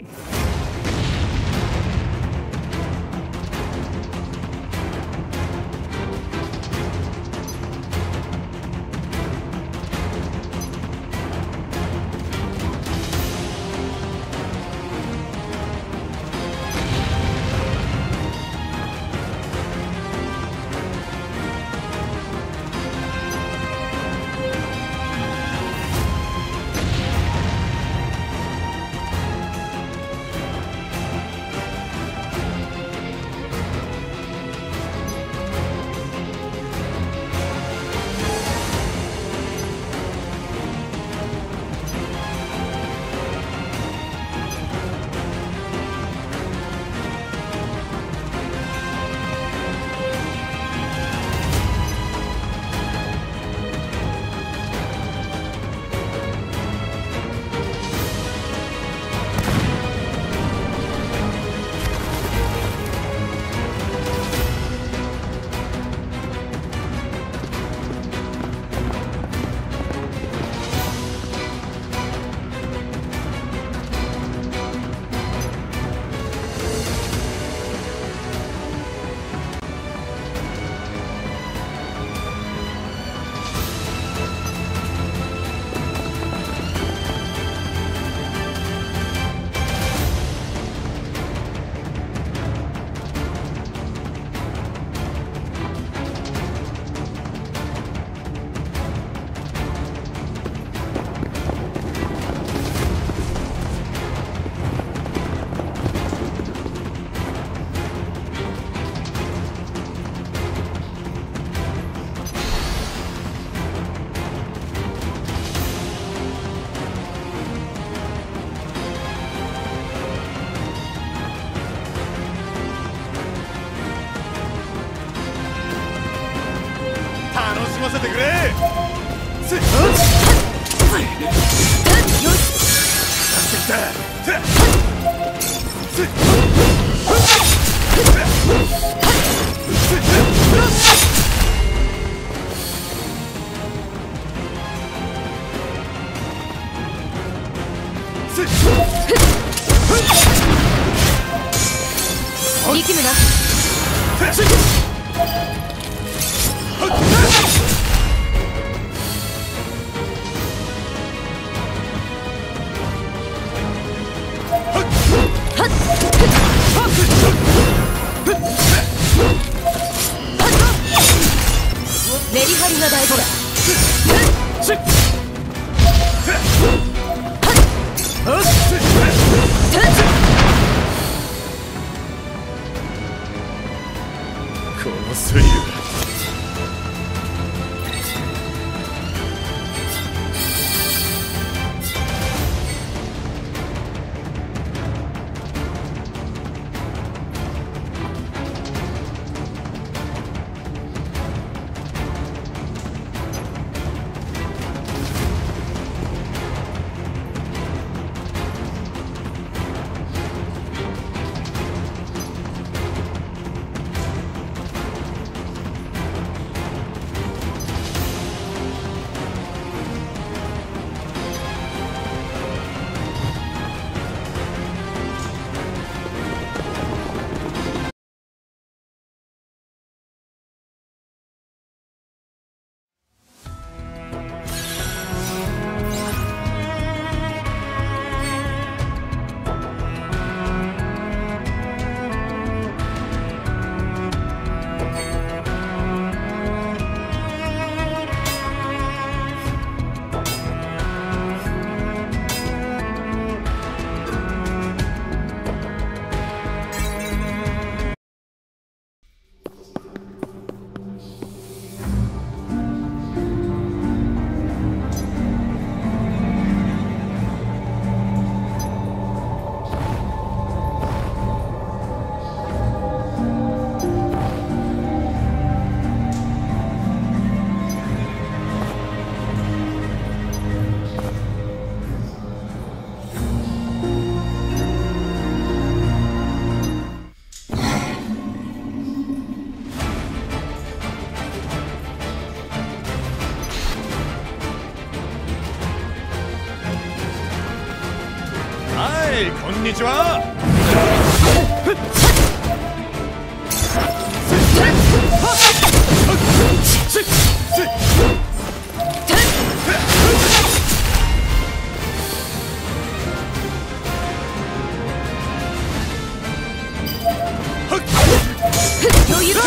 you いこんにちは。余裕だ。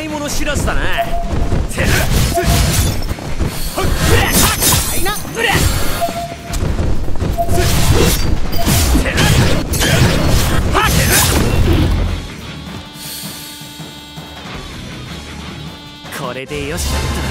弱い者知らずだなてるこれでよし。った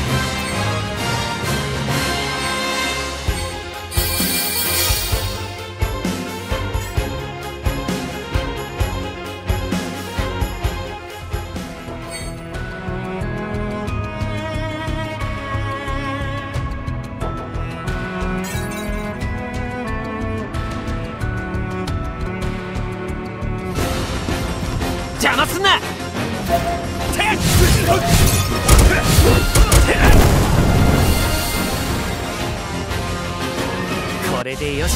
邪魔すんな！これでよし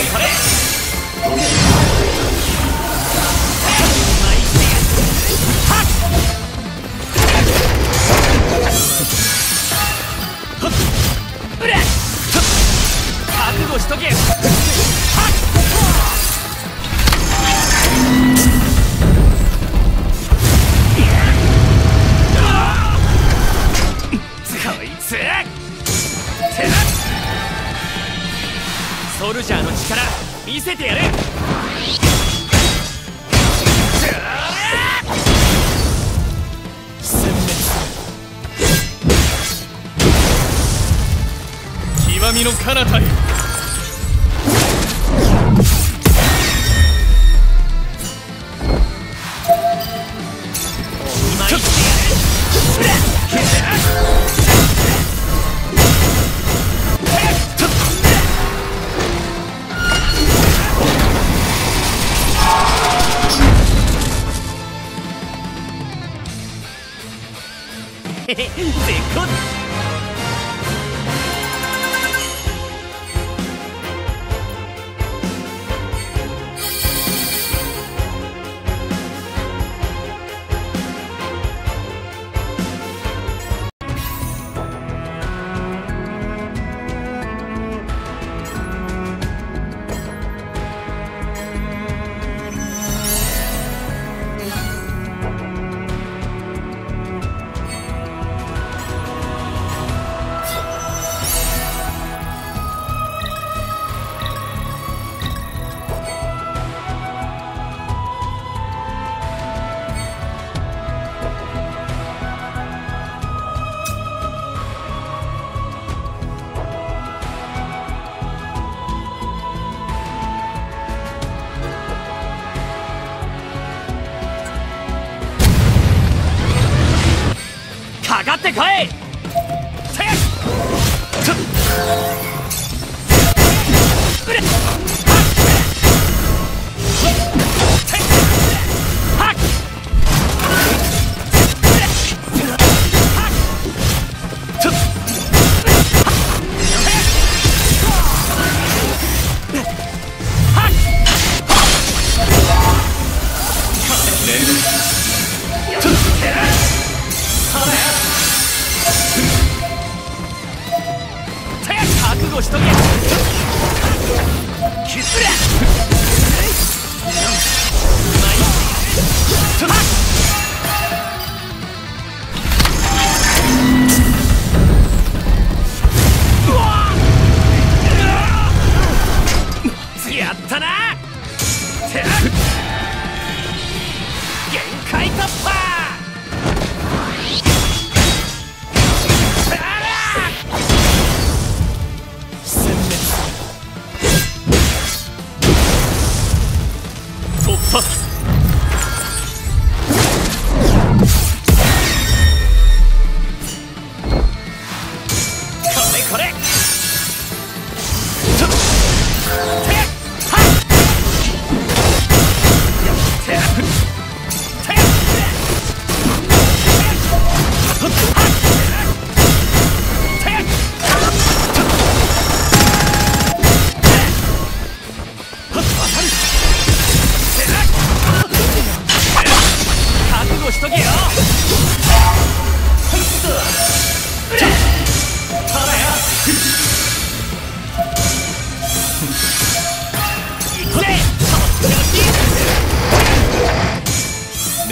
全カ彼方へ絶好返っ。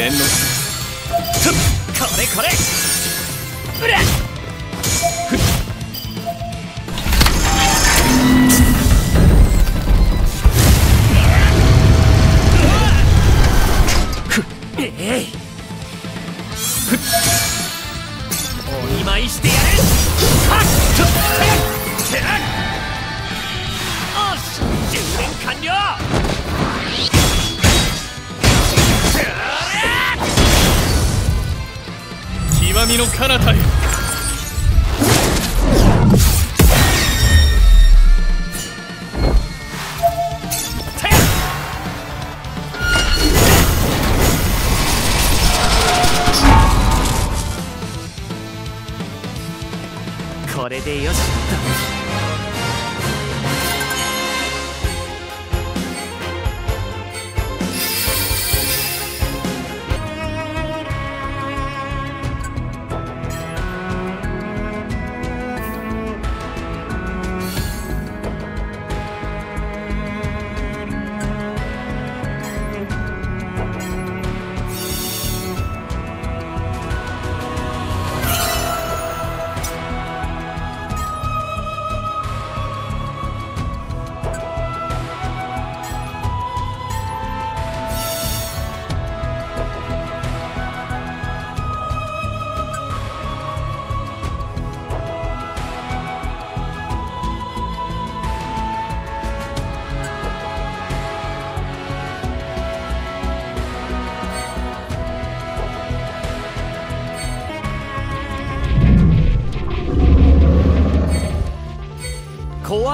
念の。これこれ。うらっ。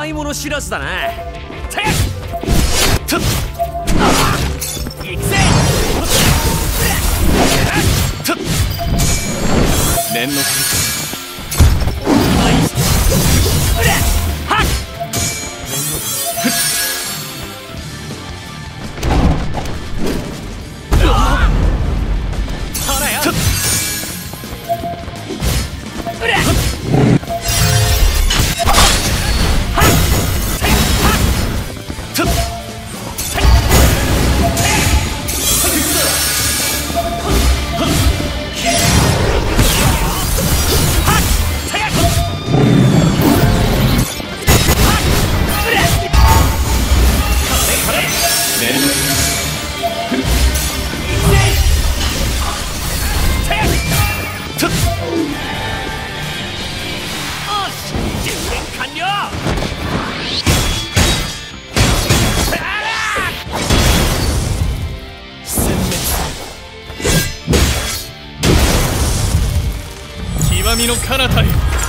怖いもの知らずだな。てっ！とっ行くぜ。とっ念のため。の彼方へ。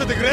せてくれ。